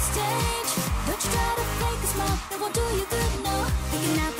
stage. Don't you try to fake a smile, it won't do you good, no. Picking out